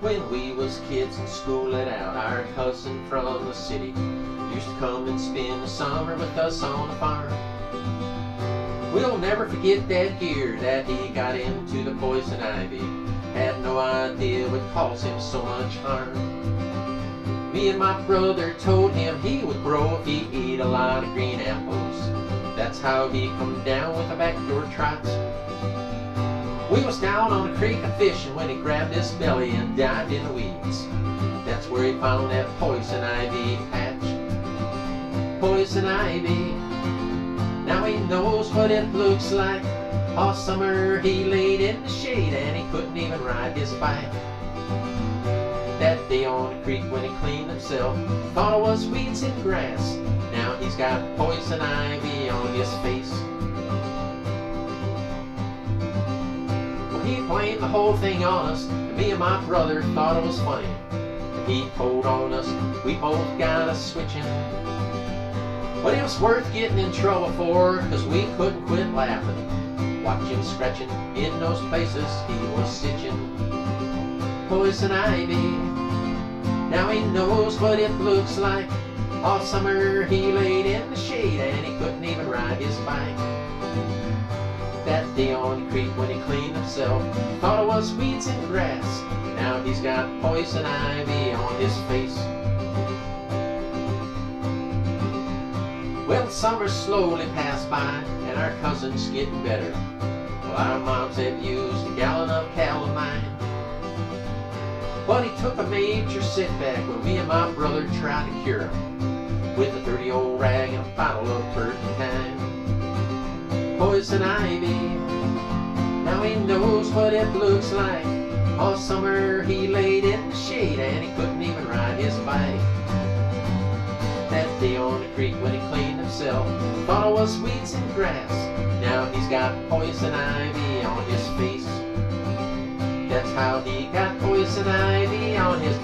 When we was kids in school let out, our cousin from the city used to come and spend the summer with us on the farm. We'll never forget that year that he got into the poison ivy. Had no idea what caused him so much harm. Me and my brother told him he would grow if he eat a lot of green apples. That's how he come down with a backdoor trot. We was down on the creek a fishing when he grabbed his belly and dived in the weeds. That's where he found that poison ivy patch. Poison ivy. Now he knows what it looks like. All summer he laid in the shade and he couldn't even ride his bike. That day on the creek when he cleaned himself, thought it was weeds and grass. Now he's got poison ivy on his face. He blamed the whole thing on us, and me and my brother thought it was funny. And he told on us, we both got a switching. But it was worth getting in trouble for, cause we couldn't quit laughing. Watch him scratching in those places he was stitching. Poison ivy, now he knows what it looks like. All summer he laid in the shade and he couldn't even ride his bike. That day on the creek himself, thought it was weeds and grass. Now he's got poison ivy on his face. Well, summer slowly passed by, and our cousin's getting better. Well, our moms have used a gallon of calamine. But he took a major setback when me and my brother tried to cure him with a dirty old rag and a bottle of turpentine. Poison ivy, he knows what it looks like. All summer he laid in the shade and he couldn't even ride his bike. That day on the creek when he cleaned himself, thought it was weeds and grass. Now he's got poison ivy on his face. That's how he got poison ivy on his